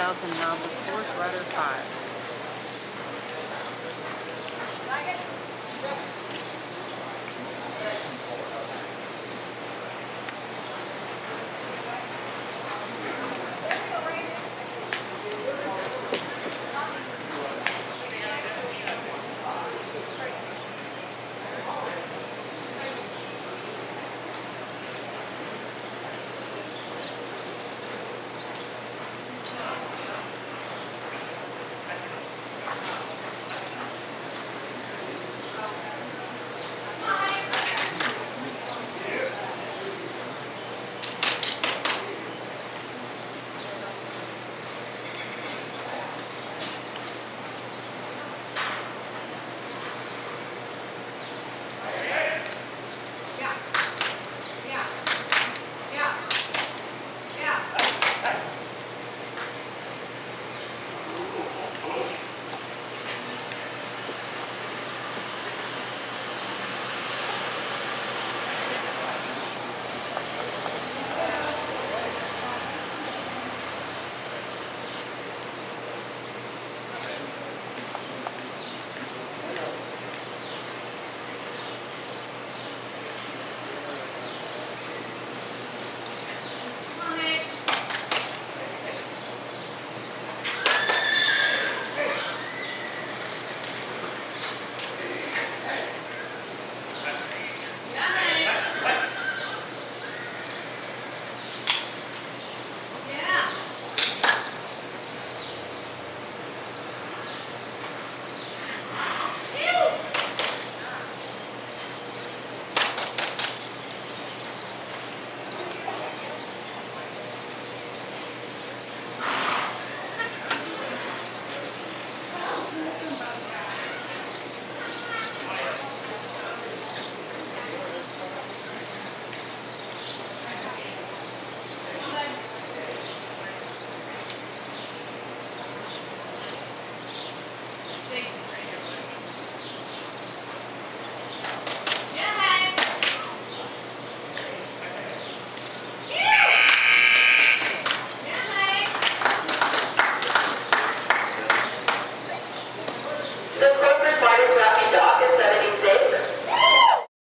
2000 Sports horse rider five.